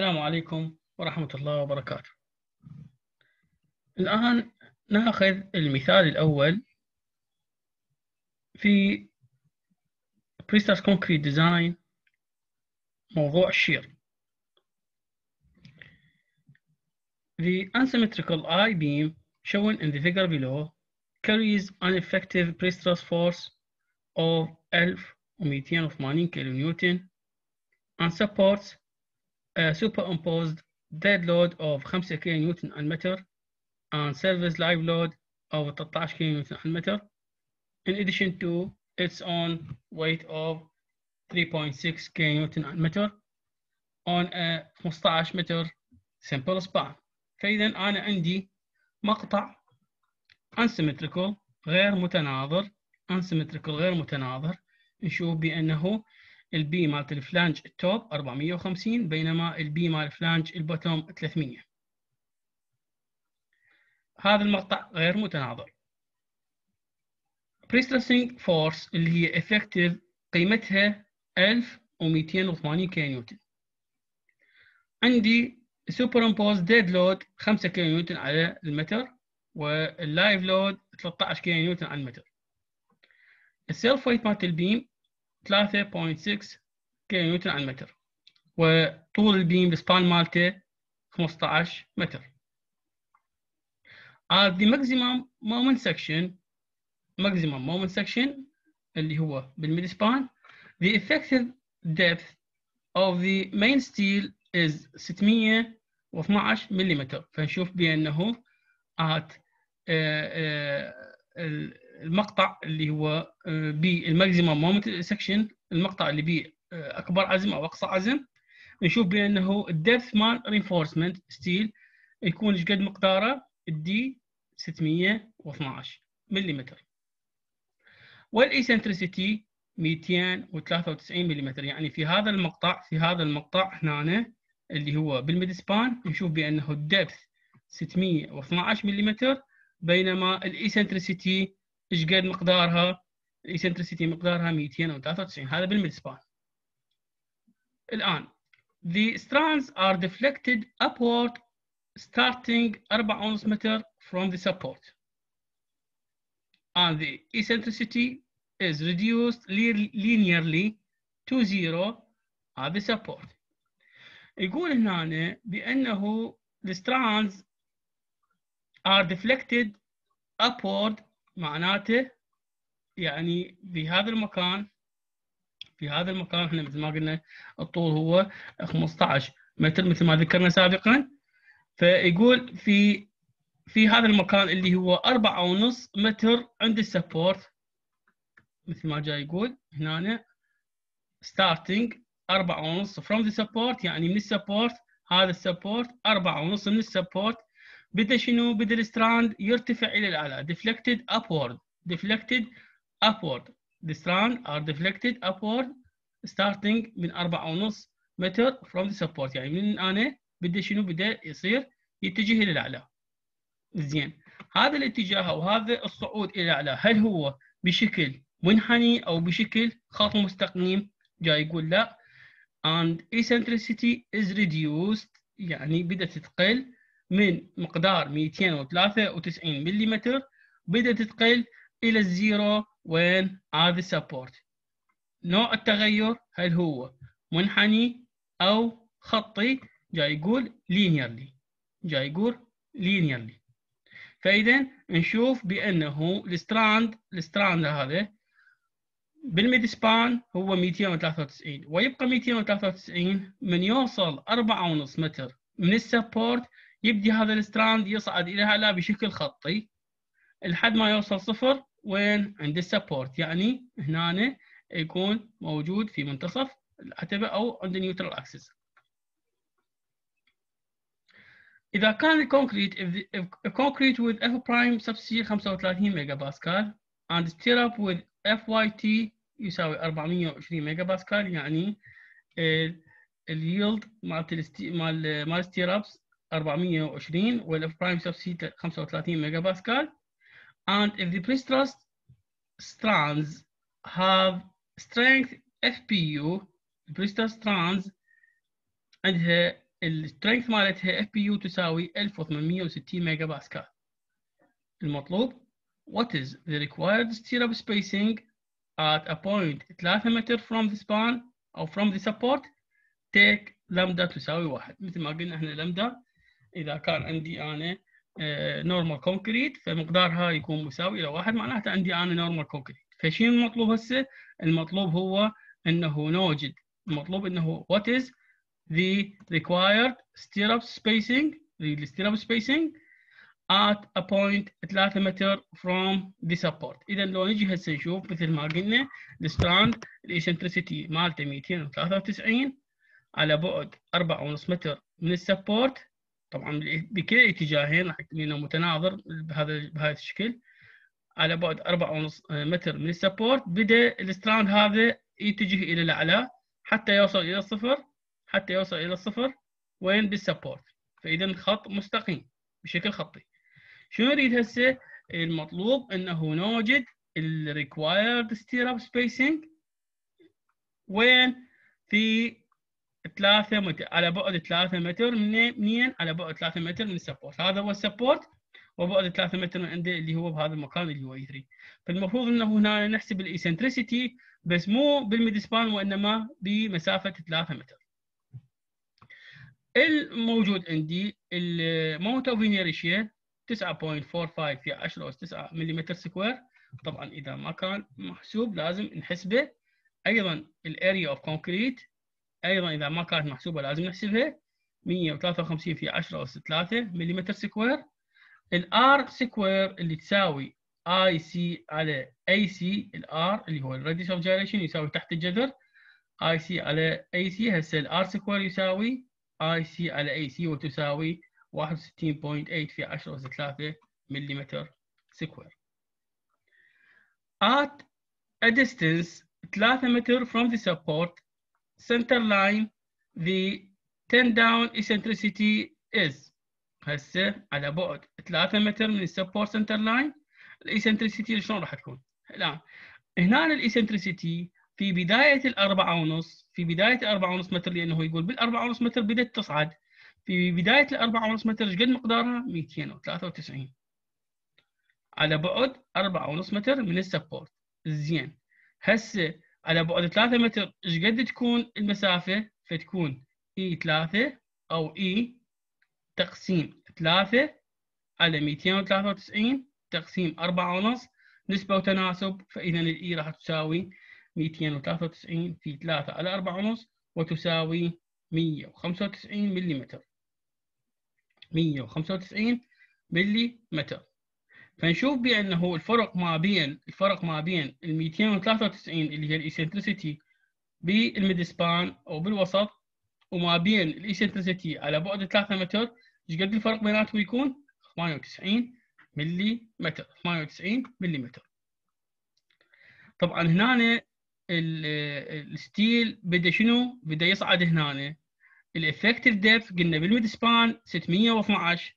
السلام عليكم ورحمة الله وبركاته الآن نأخذ المثال الأول في Priestess Concrete Design موضوع الشير The unsymmetrical I-beam shown in the figure below carries an effective pre-stress force of 1280 kN and supports a superimposed dead load of 5 kN المتر and service live load of 13 kN المتر in addition to its own weight of 3.6 kN المتر on a 15 متر simple span فإذا أنا عندي مقطع unsymmetrical غير متناظر unsymmetrical غير متناظر نشوف بأنه ال b مالت ال flange ال top 450 بينما ال b مال ال flange ال bottom 300 هذا المقطع غير متناظر. prestressing force اللي هي effective قيمتها 1280 كيلو نيوتن عندي superimposed dead load 5 كيلو نيوتن على المتر وال live load 13 كيلو نيوتن على المتر. ال self weight مالت ال beam 3.6 كيلو نيوتن على المتر وطول ال beam ال span مالته 15 متر at the maximum moment section maximum moment section اللي هو بال mid span the effective depth of the main steel is 612 ملم فنشوف بأنه at المقطع اللي هو بال maximum moment section المقطع اللي به أكبر عزم أو أقصى عزم. نشوف بأنه ال depth مال reinforcement steel يكون إيش قد مقداره؟ ال d 612 ملم وال eccentricity 293 ملم يعني في هذا المقطع في هذا المقطع هنا اللي هو بال mid span نشوف بأنه ال depth 612 ملم بينما ال eccentricity إيش قد مقدارها؟ ال eccentricity مقدارها 293 هذا بال mid span. الان the strands are deflected upward starting 4.5 متر from the support and the eccentricity is reduced linearly to zero at the support. يقول هنا بأنه the strands are deflected upward معناته يعني في هذا المكان في هذا المكان إحنا مثل ما قلنا الطول هو 15 متر مثل ما ذكرنا سابقا. فيقول في في هذا المكان اللي هو أربعة ونص متر عند ال support. مثل ما جاي يقول هنا starting أربعة ونص from the support يعني من ال support هذا ال support أربعة ونص من ال support. بدا شنو؟ بدا ال strand يرتفع إلى الأعلى. Deflected upward. Deflected upward. The strand are deflected upward starting من أربعة ونص متر from the support. يعني من هنا بدا شنو؟ بدا يصير يتجه إلى الأعلى. زين. هذا الاتجاه أو هذا الصعود إلى الأعلى هل هو بشكل منحني أو بشكل خط مستقيم؟ جاي يقول لا. And eccentricity is reduced. يعني بدأت تقل. من مقدار 293 ملم بدأت تقل إلى ال zero وين هذا support نوع التغير هل هو منحني أو خطي؟ جاي يقول linearly. جاي يقول linearly. فإذا نشوف بأنه ال strand ال strand هذا بال mid span هو 293 ويبقى 293 من يوصل 4.5 متر من ال support يبدي هذا ال strand يصعد إلى اعلى بشكل خطي. لحد ما يوصل صفر وين؟ عند ال support. يعني هنا يكون موجود في منتصف العتبه أو عند neutral axis إذا كان ال concrete if concrete with F prime sub c 35 ميجا باسكال and stirrup with FYT يساوي 420 ميجا باسكال يعني ال yield مال مال مال stirrups 420 وال F prime sub c 35 ميجا باسكال and if the pre-stressed strands have strength FPU the pre-stressed strands عندها السترينث مالتها يو تساوي 1860 ميجا باسكال المطلوب what is the required stirrup spacing at a point 3 متر from the span أو from the support take لامدا تساوي واحد مثل ما قلنا إحنا لامدا إذا كان عندي أنا normal concrete فمقدارها يكون مساوي إلى واحد معناته عندي أنا normal concrete فشنو المطلوب هسه؟ المطلوب هو إنه نوجد. المطلوب إنه what is the required stirrup spacing the stirrup spacing at a point 3 متر from the support. إذا لو نجي هسه نشوف مثل ما قلنا ال strand ال eccentricity مالته 293 على بعد 4.5 متر من ال support طبعا بكلا اتجاهين راح يكون متناظر بهذا بهذا الشكل. على بعد 4.5 متر من ال support. بدا ال strand هذا يتجه إلى الأعلى حتى يوصل إلى الصفر حتى يوصل إلى الصفر وين؟ بال support. فاذا خط مستقيم بشكل خطي. شنو نريد هسه؟ المطلوب إنه نوجد ال required stirrup spacing. وين؟ في 3 متر على بعد 3 متر من منين على بعد 3 متر من ال support هذا هو ال support وبعد 3 متر من عنده اللي هو بهذا المكان اللي هو 3 فالمفروض إنه هنا نحسب ال eccentricity بس مو بال mid span وإنما بمسافة 3 متر. الموجود عندي ال moment of inertia 9.45 في 10 أس 9 ملم square طبعا إذا ما كان محسوب لازم نحسبه. أيضا ال area of concrete أيضا إذا ما كانت محسوبة لازم نحسبها 153 في 10 أس 3 ملم square ال R square اللي تساوي I c على A c ال R اللي هو ال radius of gyration يساوي تحت الجذر I c على A c هسه ال R square يساوي اي سي على اي سي وتساوي 61.8 في 10 أس 3 ملم square. At a distance 3 متر from the support center line the tendon eccentricity is. هسه على بعد 3 متر من ال support center line ال eccentricity شلون راح تكون؟ الان هنا الايسنتريسيتي في بداية الأربعة ونص في بداية الأربعة ونص متر لأنه يقول بالأربعة ونص متر بدأت تصعد. في بداية الأربعة ونص متر إيش قد مقدارها؟ 293 على بعد أربعة ونص متر من ال support زين. هسه على بعد 3 متر إيش قد تكون المسافة؟ فتكون e 3 أو e تقسيم 3 على 293 تقسيم أربعة ونص نسبة وتناسب فإذا ال e راح تساوي 293 في 3 على أربعة ونص وتساوي 195 ملم 195 ملي متر فنشوف بأنه الفرق ما بين الفرق ما بين ال 293 اللي هي ال eccentricity بال mid span أو بالوسط وما بين ال eccentricity على بعد 3 متر إيش قد الفرق بيناتهم يكون؟ 98 ملي متر 98 ملي متر طبعا هنا ال steel بدا شنو؟ بدا يصعد هنا. ال effective depth قلنا بال mid span 612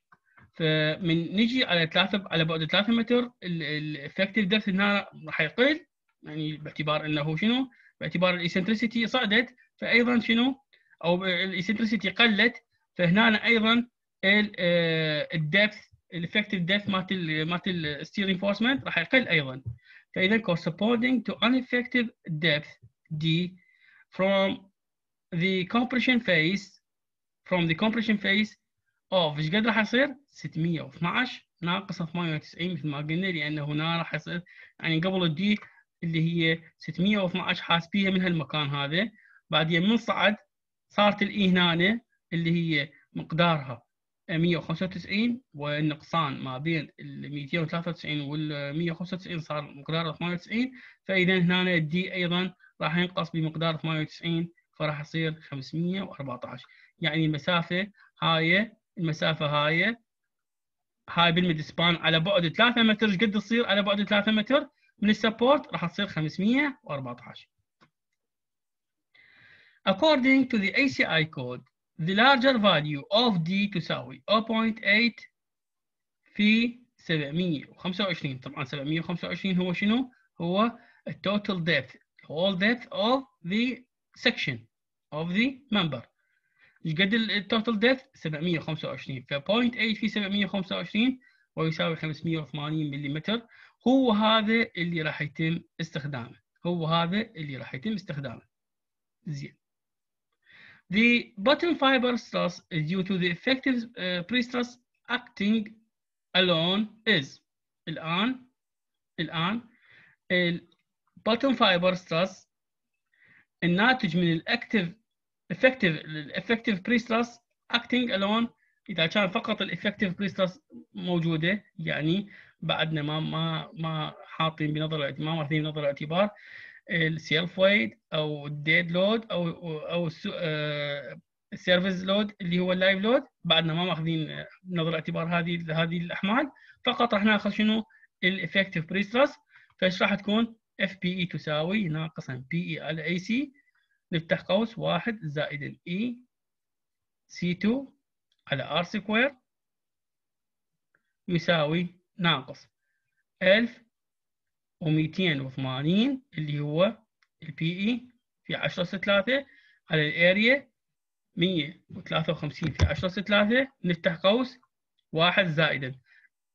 فمن نجي على 3 على بعد 3 متر ال effective depth هنا راح يقل يعني باعتبار إنه شنو؟ باعتبار ال eccentricity صعدت فايضا شنو؟ أو ال eccentricity قلت فهنا أيضا ال depth ال effective depth مالت مالت ال steel reinforcement راح يقل أيضا فاذا corresponding to an effective depth D from the compression face from the compression face of إيش قد راح يصير؟ 612 ناقص 98 مثل ما قلنا لأنه هنا راح يصير. يعني قبل ال D اللي هي 612 حاسبيها من هالمكان هذا. بعدين من صعد صارت ال e هنا اللي هي مقدارها 195 والنقصان ما بين ال 293 وال 195 صار مقداره 98 فإذا هنا ال D أيضا راح ينقص بمقدار 98 فراح يصير 514 يعني المسافة هاي المسافة هاي. هاي بال mid span على بعد 3 متر. إيش قد تصير على بعد 3 متر؟ من ال support راح تصير 514 According to the ACI code, the larger value of D تساوي 0.8 في 725 طبعا 725 هو شنو؟ هو ال total depth whole depth of the section of the member. إيش قد ال total depth 725 ف 0.8 في 725 ويساوي 580 ملم هو هذا اللي راح يتم استخدامه. هو هذا اللي راح يتم استخدامه. زين. The bottom fiber stress due to the effective uh, pre-stress acting alone is. الآن الآن ال bottom fiber stress الناتج من الاكتف effective الeffective pre-stress acting alone. إذا كان فقط الeffective pre-stress موجودة يعني بعدنا ما ما ما حاطين بنظر ما ماخذين بنظر الاعتبار ال self weight أو ال dead load أو أو ال service load اللي هو ال live load بعدنا ما ماخذين بنظر الاعتبار هذه هذه الأحمال. فقط راح ناخذ شنو؟ ال effective prestress فايش راح تكون؟ f p e تساوي ناقصا P e على A c نفتح قوس واحد زائد الاي سي 2 على R square يساوي ناقص 1280 اللي هو ال P e في 10 اس 3 على ال area 153 في 10 اس 3 نفتح قوس واحد زائدا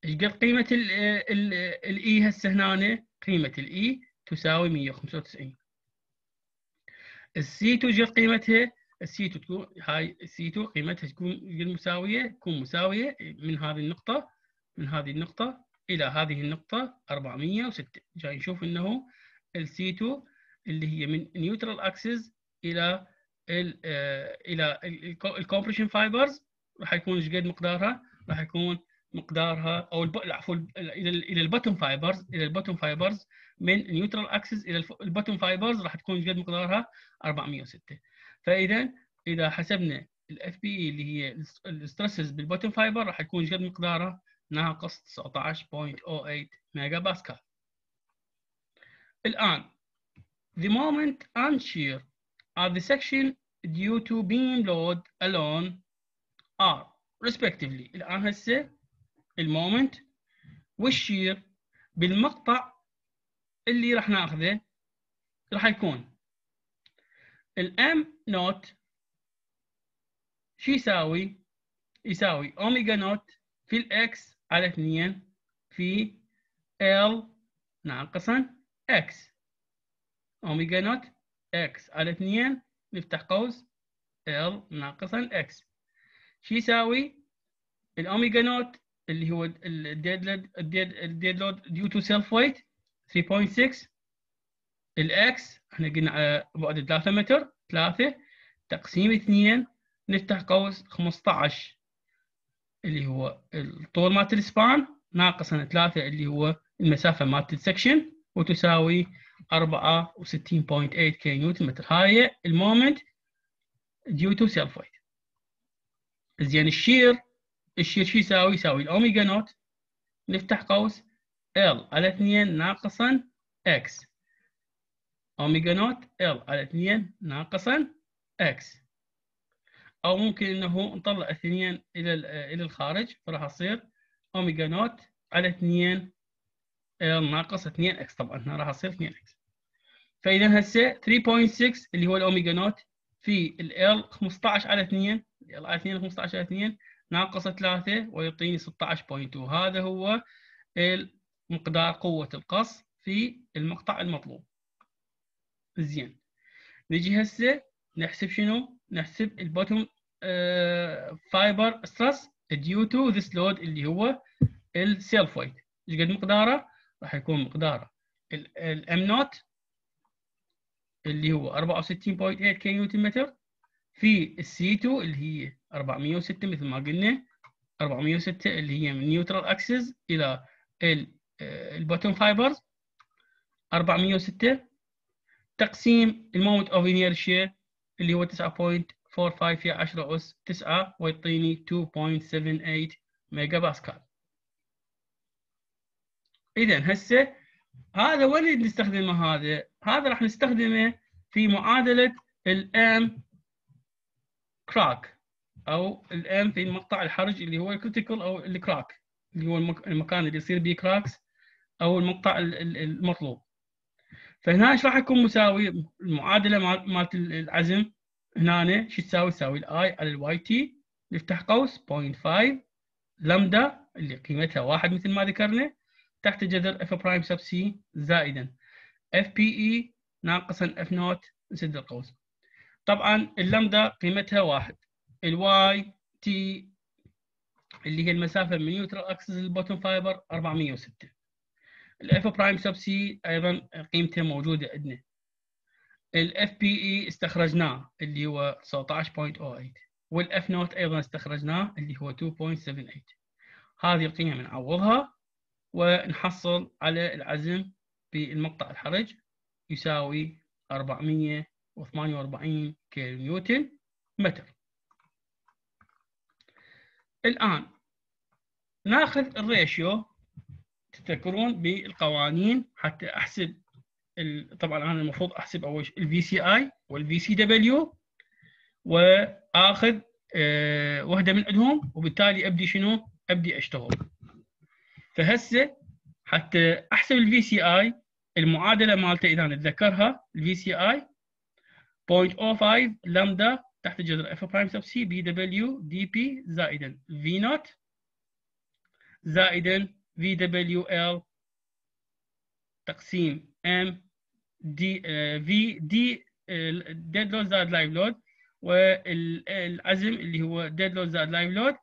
إيش قد قيمة ال e هسه هنا؟ قيمة ال e تساوي 195 ال C 2 قد قيمتها ال C 2 تكون هاي ال C 2 قيمتها تكون مساوية تكون مساوية من هذه النقطة من هذه النقطة إلى هذه النقطة 406 جاي نشوف إنه ال C 2 اللي هي من neutral axis إلى إلى ال compression fibers راح يكون إيش قد مقدارها؟ راح يكون مقدارها أو عفوا إلى إلى ال bottom fibers إلى ال bottom fibers من neutral axis إلى ال bottom fibers راح تكون قد مقدارها 406 فإذا إذا حسبنا ال f p e اللي هي ال stresses بال bottom fiber راح يكون قد مقدارها ناقص 19.08 ميجا باسكال الآن the moment and shear of the section due to beam load alone are respectively. الآن هسه ال moment وال shear بالمقطع اللي راح ناخذه راح يكون ال M naught شو يساوي؟ يساوي omega naught في ال X على 2 في L ناقصا X omega naught X على 2 نفتح قوس L ناقصا X شو يساوي؟ ال omega naught اللي هو ال dead load due to self weight 3.6 ال X إحنا قلنا على بعد 3 متر 3 تقسيم 2 نفتح قوس 15 اللي هو الطول مالت ال span ناقصا 3 اللي هو المسافة مالت ال section وتساوي 64.8 كي نيوتن متر هاي ال moment due to self weight زين ال shear ال shear شو يساوي؟ يساوي ال omega naught نفتح قوس L على 2 ناقصا X. omega naught L على 2 ناقصا X. أو ممكن إنه نطلع الاثنين إلى إلى الخارج فراح تصير omega naught على 2 L ناقص 2 X. طبعا هنا راح تصير 2 X. فإذا هسه 3.6 اللي هو ال omega naught في ال L 15 على 2 L على 2 15 على 2 ناقص 3 ويعطيني 16.2 هذا هو مقدار قوة القص في المقطع المطلوب. زين. نجي هسه نحسب شنو؟ نحسب ال bottom fiber stress due to this load اللي هو ال self weight إيش قد مقداره؟ راح يكون مقداره ال M naught اللي هو 64.8 كي نيوتن متر في ال C 2 اللي هي 406 مثل ما قلنا. 406 اللي هي من neutral axis إلى ال bottom fibers 406 تقسيم ال moment of inertia اللي هو 9.45 في 10 اس 9 ويعطيني 2.78 ميجا باسكال اذا هسه هذا وين نستخدمه هذا؟ هذا راح نستخدمه في معادلة ال M crack أو ال M في مقطع الحرج اللي هو ال critical أو ال crack اللي هو المكان اللي يصير به cracks أو المقطع المطلوب. فهنا إيش راح يكون مساوي؟ المعادلة مالت العزم هنا شو تساوي؟ تساوي ال I على ال y t نفتح قوس 0.5 لامدا اللي قيمتها واحد مثل ما ذكرنا. تحت جذر f prime sub c زائدا. f p e ناقصا f naught نسد القوس. طبعا اللامدا قيمتها واحد. ال y t اللي هي المسافة من neutral axis لل bottom fiber 406 ال f prime sub c أيضا قيمته موجودة عندنا. ال f p e استخرجناه اللي هو 19.08 وال f naught أيضا استخرجناه اللي هو 2.78 هذه القيم نعوضها ونحصل على العزم بالمقطع الحرج يساوي 448 كيلو نيوتن متر. الآن ناخذ ال ratio تذكرون بالقوانين حتى أحسب طبعا أنا المفروض أحسب أول شيء الفي سي اي والفي سي دبليو وآخذ أه وحدة من عندهم وبالتالي أبدي شنو؟ أبدي أشتغل. فهسه حتى أحسب ال V c i المعادلة مالته إذا نتذكرها ال V c i 0.05 لامدا تحت جذر f prime sub c b w d p زائدا V naught زائدا V D plus L تقسيم M D V D dead load زائد live load والعزم اللي هو dead load زائد live load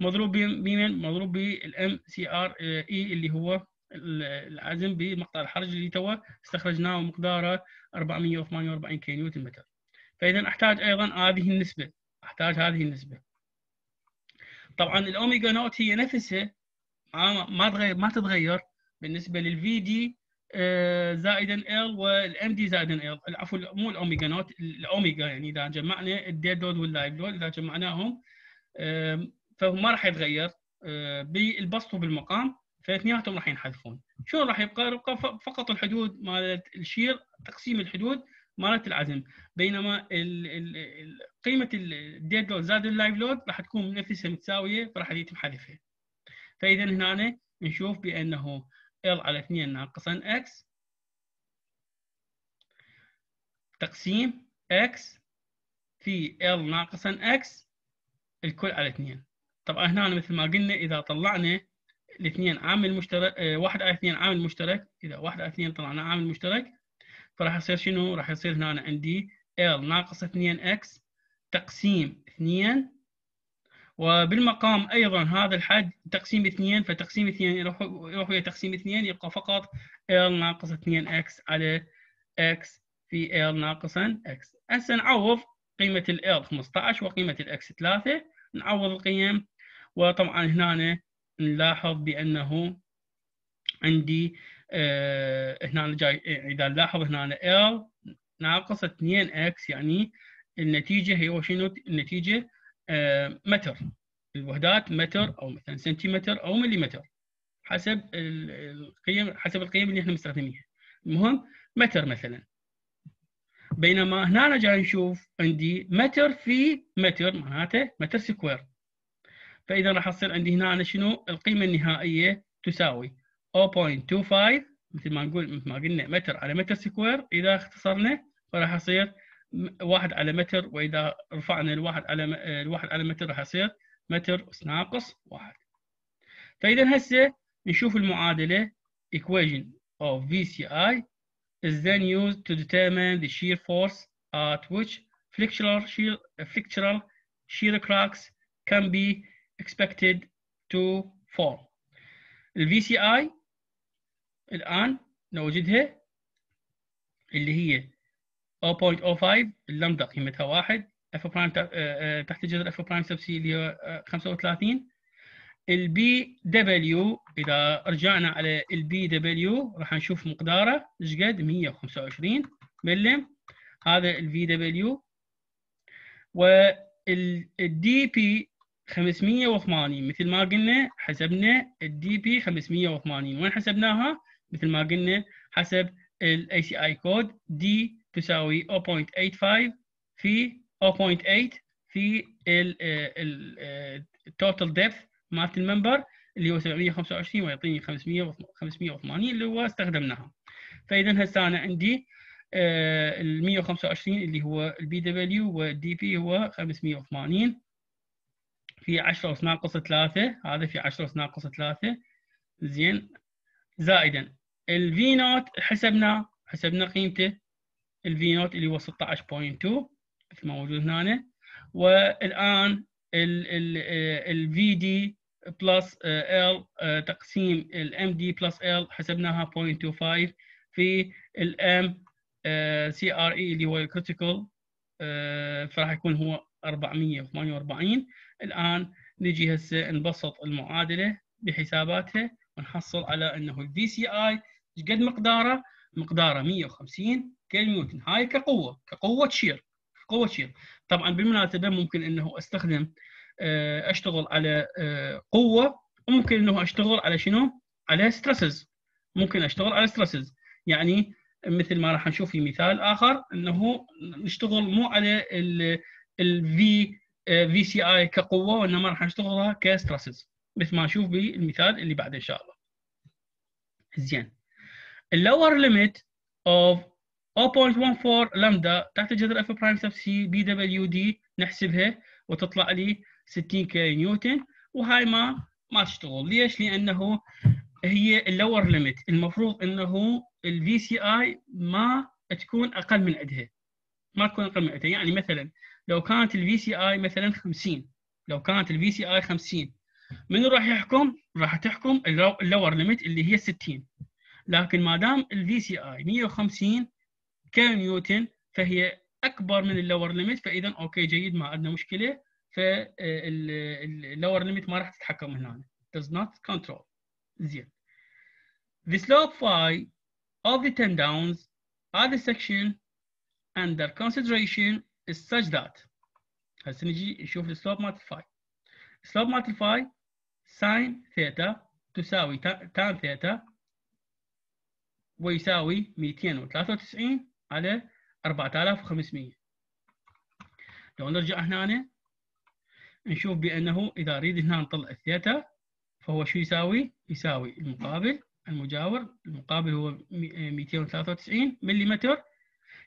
مضروب بمن مضروب بال Mcre اللي هو العزم بمقطع الحرج اللي تو استخرجناه مقداره 448 K نيوتن متر. فاذا أحتاج أيضا هذه النسبة أحتاج هذه النسبة. طبعا ال omega naught هي نفسها ما تغير ما تتغير بالنسبة لل VD آه، زائدا L وال MD زائدا L. عفوا مو ال omega naught ال omega يعني إذا جمعنا ال dead load وال live load إذا جمعناهم فهو ما راح يتغير آه، بالبسط وبالمقام فاثنيناتهم راح ينحذفون. شو راح يبقى؟ يبقى؟ فقط الحدود مالت ال shear تقسيم الحدود مالت العزم. بينما ال ال قيمة ال dead load زائد ال live load راح تكون نفسها متساوية فراح يتم حذفها فاذا هنا نشوف بأنه L على 2 ناقصا X. تقسيم X في L ناقصا X الكل على 2 طبعا هنا مثل ما قلنا إذا طلعنا الاثنين عامل مشترك آه واحد على اثنين عامل مشترك إذا واحد على اثنين طلعنا عامل مشترك فراح يصير شنو؟ راح يصير هنا عندي L ناقص 2X تقسيم 2 وبالمقام أيضا هذا الحد تقسيم 2 فتقسيم 2 يروح يروح تقسيم 2 يبقى فقط L ناقص 2 x على x في L ناقصا x. هسه نعوض قيمة ال L 15 وقيمة ال x 3 نعوض القيم. وطبعا هنا نلاحظ بأنه عندي آه هنا جاي إذا نلاحظ هنا L ناقص 2 x يعني النتيجة هي شنو؟ النتيجة آه، متر. الوحدات متر أو مثلا سنتيمتر أو مليمتر حسب القيم حسب القيم اللي إحنا مستخدمينها. المهم متر مثلا. بينما هنا جاي نشوف عندي متر في متر معناته متر سكوير. فإذا راح تصير عندي هنا شنو؟ القيمة النهائية تساوي. 0.25 مثل ما نقول مثل ما قلنا متر على متر سكوير إذا اختصرنا فراح يصير واحد على متر وإذا رفعنا الواحد على الواحد على متر راح يصير متر ناقص واحد فإذا هسه نشوف المعادلة equation of VCI is then used to determine the shear force at which flexural shear flexural shear cracks can be expected to form. ال VCI الآن نوجدها اللي هي 0.05 اللمدة قيمتها واحد f prime آه، آه، تحت جذر f prime sub c اللي هو 35 البي دبليو إذا رجعنا على البي دبليو راح نشوف مقداره. إيش قد؟ 125 ملم. هذا ال bw وال dp 580 مثل ما قلنا حسبنا ال dp 580 وين حسبناها؟ مثل ما قلنا حسب ال ACI code تساوي 0.85 في 0.8 في ال total depth مالت ال member اللي هو 725 ويعطيني 500 580 اللي هو استخدمناها. فإذا هسه أنا عندي ال 125 اللي هو ال bw وال dp هو 580 في 10 أس ناقص 3 هذا في 10 أس ناقص 3 زين. زائدا ال V naught حسبنا حسبنا قيمته ال V naught اللي هو 16.2 مثل ما موجود هنا. والآن ال V D plus L تقسيم ال M D plus L حسبناها 0.25 في ال Mcre اللي هو ال critical فراح يكون هو 448 الآن نجي هسه نبسط المعادلة بحساباتها ونحصل على إنه ال VCI إيش قد مقداره؟ مقداره 150 كيلو نيوتن هاي كقوة كقوة shear قوة shear طبعا بالمناسبة ممكن إنه أستخدم أشتغل على قوة وممكن إنه أشتغل على شنو؟ على stresses ممكن أشتغل على stresses يعني مثل ما راح نشوف في مثال آخر إنه نشتغل مو على ال V VCI كقوة وإنما راح نشتغلها ك stresses مثل ما نشوف بالمثال اللي بعده إن شاء الله. زين. ال lower limit of 0.14 لامدا تحت جذر f prime sub c bw d نحسبها وتطلع لي 60 K نيوتن وهاي ما ما تشتغل. ليش؟ لأنه هي ال lower limit المفروض إنه ال VCI ما تكون أقل من عندها ما تكون أقل من عندها يعني مثلا لو كانت ال VCI مثلا 50 لو كانت ال VCI 50 من راح يحكم؟ راح تحكم ال lower limit اللي هي 60 لكن ما دام ال VCI 150 K نيوتن فهي أكبر من ال lower limit فاذا okay جيد ما عندنا مشكلة. فال lower limit ما راح تتحكم هنا. Does not control. زين. The slope phi of the tendons at the section under consideration is such that هسه نجي نشوف السلوب مالت الفاي السلوب مالت الفاي ساين ثيتا تساوي تان ثيتا ويساوي 293 على 4500 لو نرجع هنا نشوف بأنه إذا أريد هنا نطلع الثيتا فهو شو يساوي؟ يساوي المقابل المجاور المقابل هو 293 ملم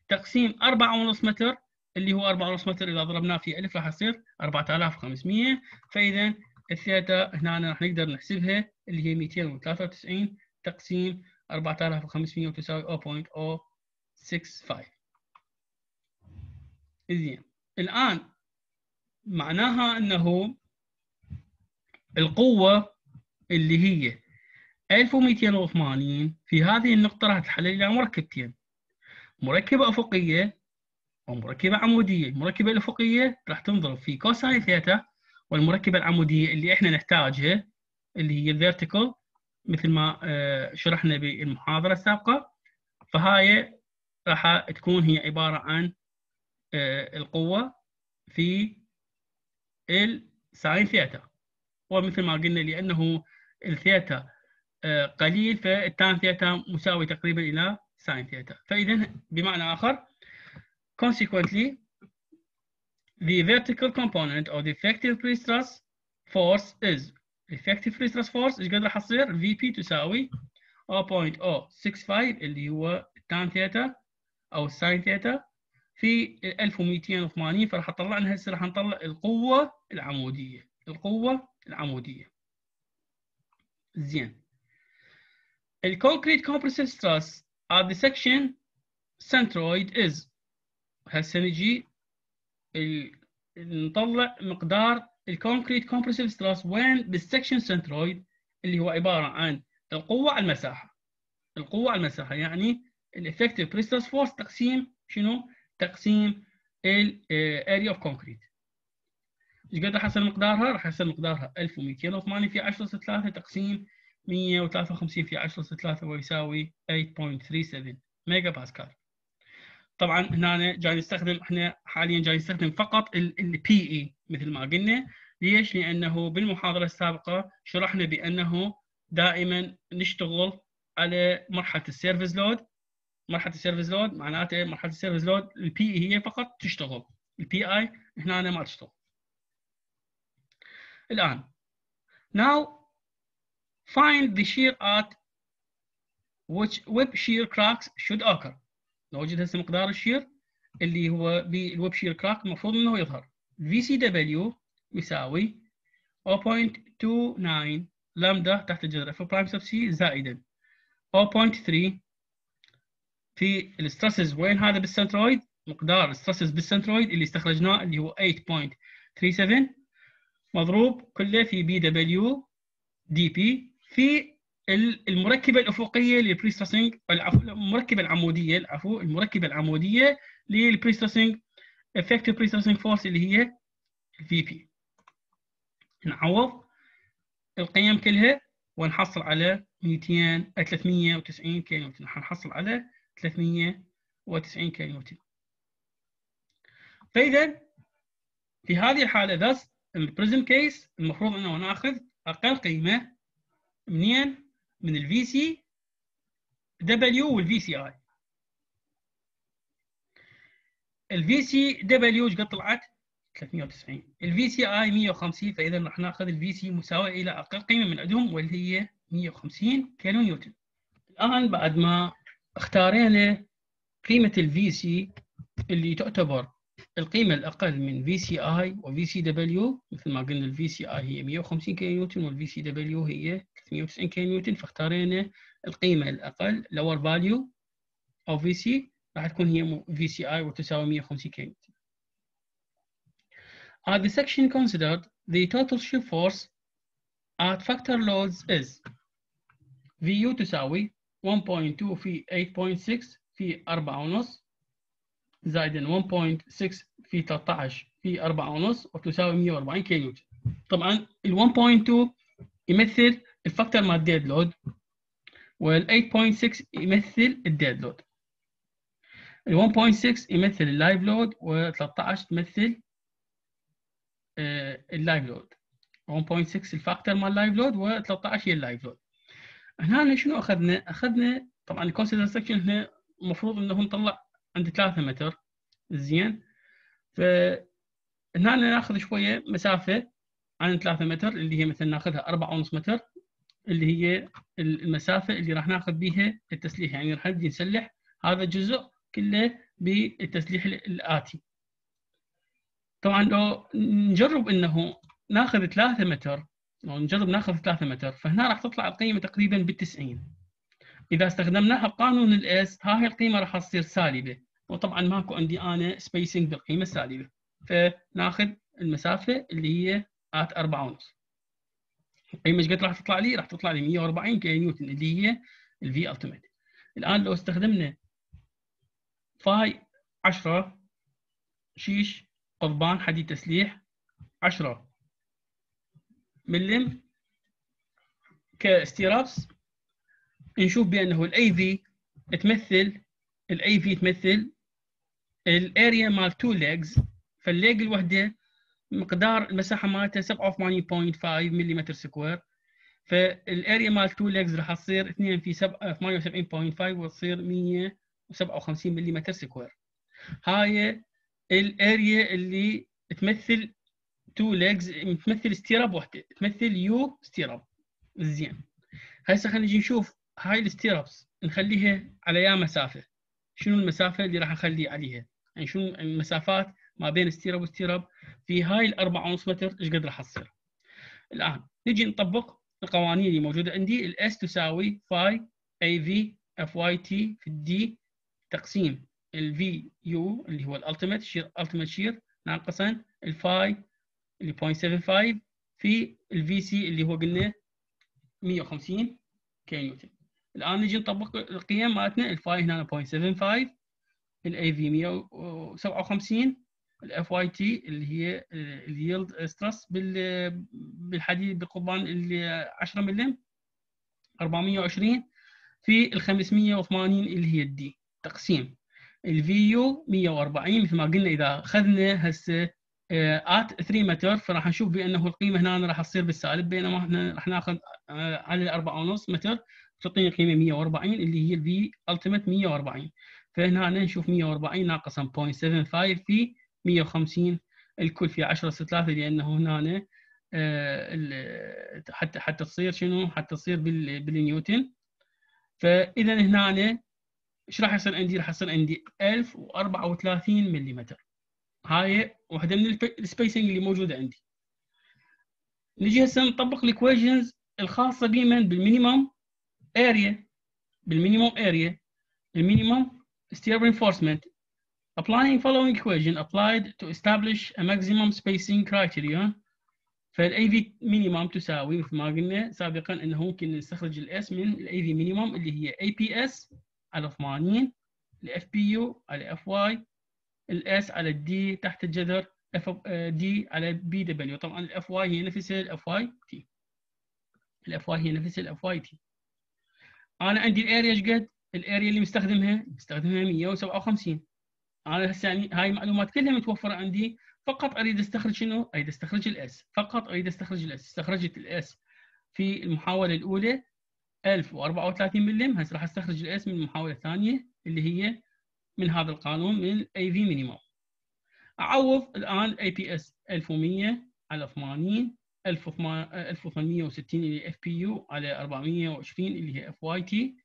تقسيم 4.5 متر اللي هو 4.5 متر إذا ضربناه في ألف راح يصير 4500 فإذا الثيتا هنا راح نقدر نحسبها اللي هي 293 تقسيم 4500 وتساوي 0.065 زين الآن معناها أنه القوة اللي هي 1280 في هذه النقطة راح تحلل إلى مركبتين مركبة أفقية ومركبة عمودية المركبة الأفقية راح تنضرب في cosine theta والمركبة العمودية اللي إحنا نحتاجها اللي هي ال vertical مثل ما شرحنا بالمحاضرة السابقة فهاي راح تكون هي عبارة عن القوة في ال sine theta. ومثل ما قلنا لأنه الثيتا قليل فال tan theta مساوي تقريبا إلى sine theta. فإذا بمعنى آخر consequently the vertical component of the effective pre-stress force is effective pre-stress force إيش قد راح تصير VP تساوي 0.065 اللي هو ال tan theta أو ال sine theta في 1280 فراح أطلع لنا هسه راح نطلع القوة العمودية. القوة العمودية. زين. ال concrete compressive stress at the section centroid is. هسه نجي نطلع مقدار ال concrete compressive stress وين بال section centroid اللي هو عبارة عن القوة على المساحة القوة على المساحة يعني ال effective prestress force تقسيم شنو تقسيم ال area of concrete إيش قد راح يصير مقدارها؟ راح يصير مقدارها 1280 في 10 اس 3 تقسيم 153 في 10 اس 3 ويساوي 8.37 ميجا باسكال. طبعا هنا جاي نستخدم إحنا حاليا جاي نستخدم فقط ال Pe مثل ما قلنا. ليش؟ لأنه بالمحاضرة السابقة شرحنا بأنه دائما نشتغل على مرحلة ال service load. مرحلة ال service load معناته مرحلة ال service load ال Pe هي فقط تشتغل. ال Pi هنا أنا ما تشتغل. الآن now find the shear at which web shear cracks should occur. نوجد هسه مقدار ال shear اللي هو بال web shear crack المفروض إنه يظهر. في سي دبليو يساوي 0.29 لامدا تحت الجذر f prime sub c زائدا. 0.3 في الستريسز. وين هذا بالسنترويد؟ مقدار الستريسز بالسنترويد اللي استخرجناه اللي هو 8.37 مضروب كله في bw dp في المركبة الأفقية لل prestressing المركبة العمودية العفو المركبة العمودية لل prestressing effective prestressing force اللي هي ال Vp نعوض القيم كلها ونحصل على 200 390 كيلو نيوتن حنحصل على 390 كيلو نيوتن فإذا في هذه الحالة thus ال present case المفروض إنه ناخذ أقل قيمة منين؟ من الفي سي دبليو والفي سي اي الفي سي دبليو إيش قد طلعت 390 ال Vci 150 فاذا راح ناخذ ال Vc مساوي إلى أقل قيمه من عندهم واللي هي 150 كيلو نيوتن الان بعد ما اختارينا قيمه ال Vc اللي تعتبر القيمة الأقل من Vci و Vcw مثل ما قلنا ال Vci هي 150 كيلو نيوتن والفي سي دبليو هي 390 كيلو نيوتن فاختارينا القيمة الأقل lower value of Vc راح تكون هي Vci وتساوي 150 كيلو نيوتن. Uh, the section considered the total shear force at factor loads is VU تساوي 1.2 في 8.6 في 4.5 زائدا 1.6 في 13 في 4.5 وتساوي 140 كيلو طبعا ال 1.2 يمثل ال factor مال ال dead load وال 8.6 يمثل ال dead load. ال 1.6 يمثل ال live load و 13 تمثل ال live load. 1.6 ال factor مال ال live load و 13 هي ال live load. هنا شنو أخذنا؟ أخذنا طبعا ال considered section هنا المفروض إنه نطلع عند 3 متر. زين. ف هنا ناخذ شوية مسافة عن 3 متر اللي هي مثلا ناخذها 4.5 متر. اللي هي المسافة اللي راح ناخذ بها التسليح. يعني راح نبدي نسلح هذا الجزء كله بالتسليح الآتي. طبعا لو نجرب إنه ناخذ 3 متر لو نجرب ناخذ 3 متر فهنا راح تطلع القيمة تقريبا بال 90 إذا استخدمناها قانون ال S هاي القيمة راح تصير سالبة. وطبعا ماكو عندي أنا spacing بالقيمة السالبة. فناخذ المسافة اللي هي at 4 ونص إيش قد راح تطلع لي؟ راح تطلع لي 140 كيلو نيوتن اللي هي ال V ultimate الآن لو استخدمنا فاي 10 شيش قضبان حديد تسليح 10 ملم ك stirrups نشوف بأنه ال Av تمثل ال Av تمثل ال area مال two legs فال leg الوحده مقدار المساحة مالتها 87.5 ملم square. فال area مال two legs راح تصير 2 في 78.5 وتصير 157 ملم square. هاي ال area اللي تمثل two legs تمثل stirrup وحدة تمثل U stirrup زين. هسه خلينا نجي نشوف هاي ال stirrups نخليها على يا مسافة. شنو المسافة اللي راح نخلي عليها؟ يعني شنو المسافات ما بين stirrup و stirrup في هاي الأربعة ونص متر إيش قد راح تصير الآن نجي نطبق القوانين اللي موجودة عندي ال S تساوي phi Av fyt في ال d تقسيم ال Vu اللي هو ال ultimate shear ultimate shear ناقصا ال phi اللي 0.75 في ال Vc اللي هو قلنا 150 كيلو نيوتن الآن نجي نطبق القيم مالتنا ال phi هنا 0.75 ال Av 157 ال fyt اللي هي ال yield stress بالحديد بالقضبان اللي 10 ملم 420 في ال 580 اللي هي ال d تقسيم. ال Vu 140 مثل ما قلنا إذا أخذنا هسه at 3 متر فراح نشوف بأنه القيمة هنا راح تصير بالسالب بينما إحنا راح ناخذ آه، على 4.5 متر تعطيني قيمه 140 اللي هي ال V ultimate 140 فهنا نشوف 140 ناقصا 0.75 في 150 الكل في 10 3 لأنه هنا آه، حتى حتى تصير شنو؟ حتى تصير بالنيوتن. فإذا هنا إيش راح يصير عندي؟ راح يصير عندي 1034 ملم هاي واحدة من ال spacing اللي موجوده عندي. نجي هسه نطبق ال equations الخاصة بمن بال minimum area بال minimum area ال minimum steel reinforcement. Applying following equation applied to establish a maximum spacing criterion فال Av تساوي مثل ما قلنا سابقا إنه ممكن نستخرج ال s من ال Av minimum اللي هي Aps على 80 ال fpu على fy ال s على ال d تحت الجذر f d على b طبعا ال fy هي نفسها ال fyt ال f هي نفسها ال ft أنا عندي ال area إيش قد؟ ال area اللي مستخدمها مستخدمها 157 أنا هسه يعني هاي المعلومات كلها متوفرة عندي. فقط أريد أستخرج شنو؟ أريد أستخرج ال s فقط أريد أستخرج ال s استخرجت ال s في المحاولة الأولى 1034 ملم. هسه راح أستخرج ال s من المحاولة الثانية اللي هي من هذا القانون من ال Av minimum أعوض الآن Aps 1100 على 80 1860 اللي fpu على 420 اللي هي fyt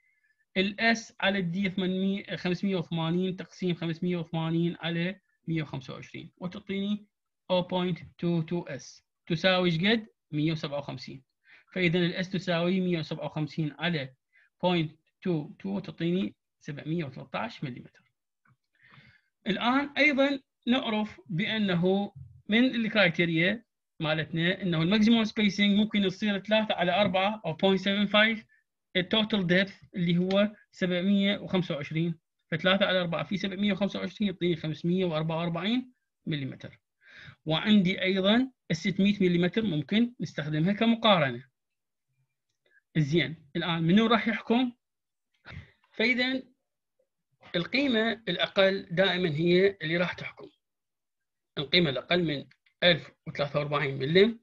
ال s على ال d 800 580 تقسيم 580 على 125 وتعطيني 0.22 s تساوي إيش قد؟ 157 فإذا ال s تساوي 157 على 0.22 تعطيني 713 ملم الآن أيضا نعرف بأنه من ال criteria مالتنا إنه ال maximum spacing ممكن يصير 3 على 4 أو 0.75 ال total depth اللي هو 725 ف3 على 4 في 725 يعطيني 544 ملم وعندي أيضا ال 600 ملم ممكن نستخدمها كمقارنة. زين الآن منو راح يحكم؟ فاذا القيمة الأقل دائما هي اللي راح تحكم. القيمة الأقل من 1043 ملم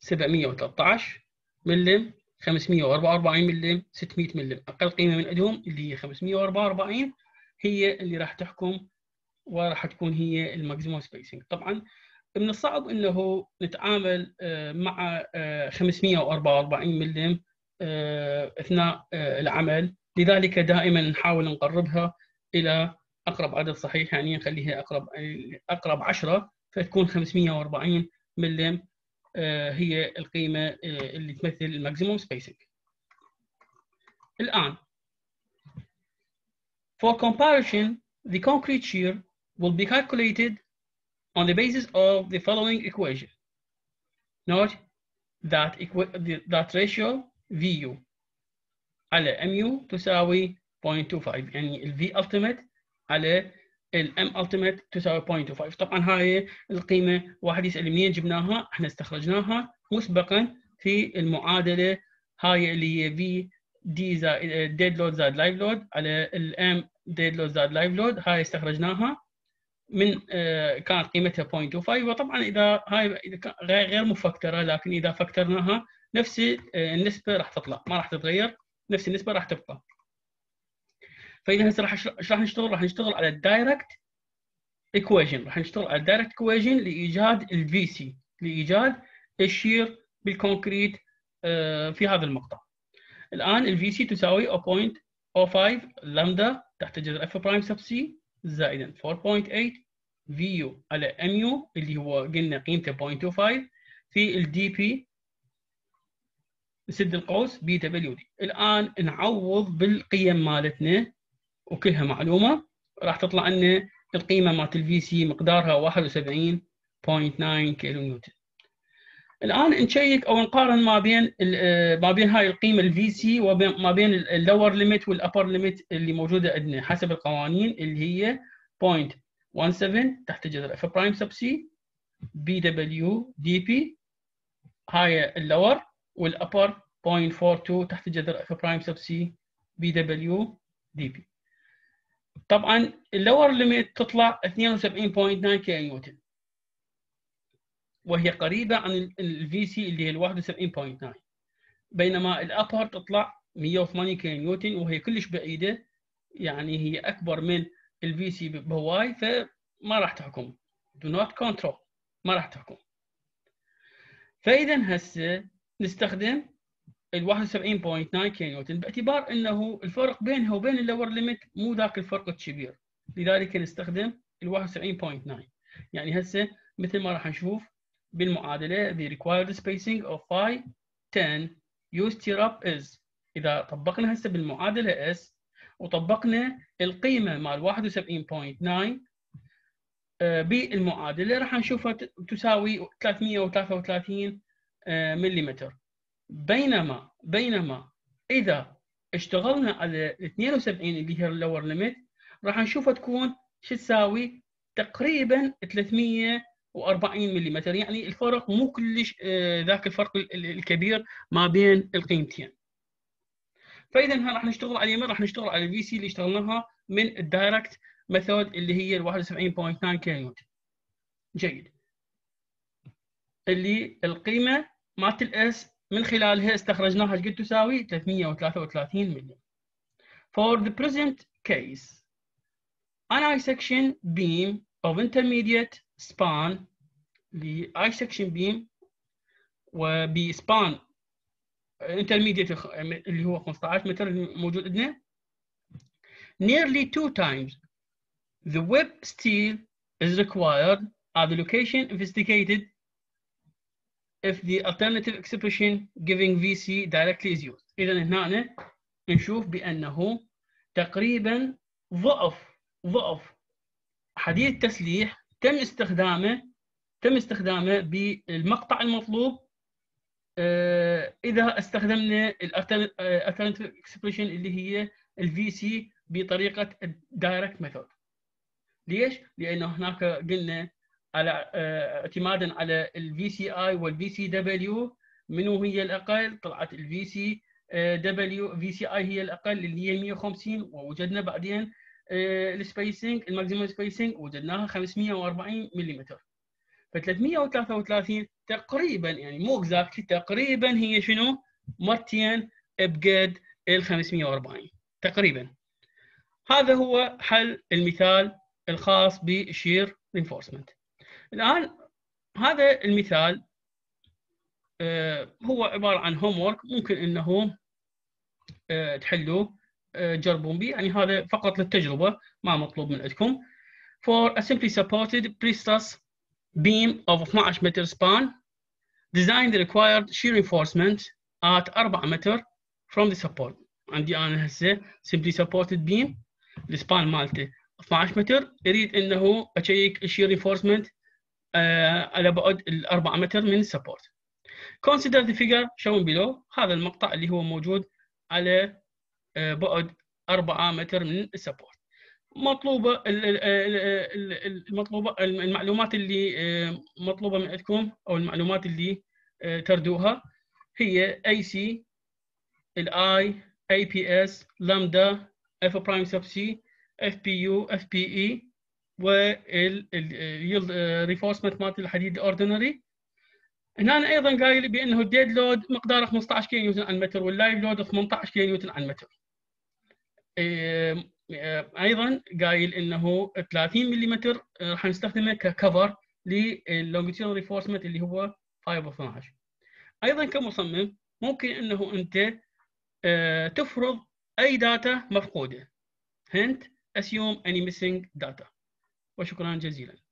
713 ملم 544 ملم 600 ملم. أقل قيمة من عندهم اللي هي 544 هي اللي راح تحكم وراح تكون هي ال maximum spacing طبعا من الصعب إنه نتعامل آه، مع 544 آه، ملم آه، أثناء العمل. لذلك دائما نحاول نقربها إلى أقرب عدد صحيح يعني نخليها أقرب أقرب 10 فتكون 540 ملم. هي القيمة آه، اللي تمثل الماكسيموم سبيسنج الآن for comparison the concrete shear will be calculated on the basis of the following equation note that that ratio VU على MU تساوي 0.25 يعني ال V ultimate على ال M ultimate تساوي 0.25 طبعا هاي القيمة واحد يسأل منين جبناها؟ إحنا استخرجناها مسبقا في المعادلة هاي اللي هي V dead زائد dead load زائد live load على ال M dead load زائد live load هاي استخرجناها من آه، كانت قيمتها 0.25 وطبعا إذا هاي غير مفكتره لكن إذا فكترناها نفس آه، النسبة راح تطلع ما راح تتغير نفس النسبة راح تبقى. فإذا هسه راح إيش راح نشتغل؟ راح نشتغل على ال direct equation راح نشتغل على ال direct equation لإيجاد ال Vc لإيجاد ال shear بال concrete آه، في هذا المقطع الآن ال Vc تساوي 0.05 لامدا تحت جذر f prime sub c زائدا 4.8 Vu على Mu اللي هو قلنا قيمته 0.25 في ال dp سد القوس bw d الآن نعوض بالقيم مالتنا وكلها معلومة راح تطلع لنا القيمة مالت ال Vc مقدارها 71.9 كيلو نيوتن الآن نشيك أو نقارن ما بين آه، ما بين هاي القيمة ال Vc وما بين ال lower limit وال upper limit اللي موجودة عندنا حسب القوانين اللي هي 0.17 تحت جذر f prime sub c bw dp هاي ال lower وال upper 0.42 تحت جذر f prime sub c bw dp طبعا ال lower limit تطلع 72.9 كي نيوتن. وهي قريبة عن ال Vc اللي هي ال 71.9 بينما ال upper تطلع 108 كي نيوتن وهي كلش بعيدة. يعني هي أكبر من ال Vc بهواي فما راح تحكم. Do not control. ما راح تحكم. فإذا هسه نستخدم ال 71.9 كيلو نيوتن باعتبار إنه الفرق بينها وبين ال lower limit مو ذاك الفرق الكبير. لذلك نستخدم ال 71.9 يعني هسه مثل ما راح نشوف بالمعادلة the required spacing of phi 10 used stirrup is. إذا طبقنا هسه بالمعادلة s وطبقنا القيمة مال 71.9 آه، بالمعادلة راح نشوفها تساوي 333 آه، ملم بينما بينما إذا اشتغلنا على 72 اللي هي ال lower limit راح نشوفها تكون شو تساوي؟ تقريبا 340 ملم يعني الفرق مو كلش آه، ذاك الفرق الكبير ما بين القيمتين. فاذا راح نشتغل على اليمين؟ راح نشتغل على ال Vc اللي اشتغلناها من ال direct method اللي هي ال 71.9 كيلو جيد. اللي القيمة مالت ال S من خلالها استخرجناها إيش قد تساوي 333 ملي For the present case an I section beam of intermediate span ل I section beam وبسبان intermediate اللي هو 15 متر موجود عندنا nearly two times the web steel is required at the location investigated if the alternative expression giving VC directly is used. إذا هنا نشوف بأنه تقريبا ضعف ضعف حديد التسليح تم استخدامه تم استخدامه بالمقطع المطلوب إذا استخدمنا ال alternative expression اللي هي ال Vc بطريقة ال direct method ليش؟ لأنه هناك قلنا على آه، اعتمادا على ال Vci وال Vcw منو هي الأقل؟ طلعت ال Vcw Vci هي الأقل اللي هي 150 ووجدنا بعدين ال spacing ال maximum spacing وجدناها 540 ملم ف 333 تقريبا يعني مو exactly تقريبا هي شنو؟ مرتين بقد ال 540 تقريبا هذا هو حل المثال الخاص بال shear reinforcement الآن هذا المثال آه، هو عبارة عن هوم ممكن إنه آه، تحلوه آه، تجربون به. يعني هذا فقط للتجربة ما مطلوب من عندكم. For a simply supported pre-stress beam of 12 meter span design the required shear reinforcement at 4 meter from the support. عندي أنا هسه simply supported beam ال span مالته 12 متر أريد إنه أشيك ال shear آه على بعد ال 4 متر من ال support. Consider the figure shown below هذا المقطع اللي هو موجود على آه بعد 4 متر من السبورت. مطلوبة المطلوبة المعلومات اللي آه مطلوبة من عندكم أو المعلومات اللي آه تردوها هي سي الاي اي بي اس لامدا اف برايم سب سي اف بي واليلد reinforcement مالت الحديد ال ordinary هنا أيضا قايل بأنه ال dead load مقداره 15 كيلو نيوتن عن متر وال live load 18 كيلو نيوتن عن متر. أيضا قايل إنه 30 ملم راح نستخدمه ك cover لل longitudinal reinforcement اللي هو 5 12 أيضا كمصمم ممكن إنه أنت تفرض أي data مفقودة. هنت assume any missing data. وشكرا جزيلا.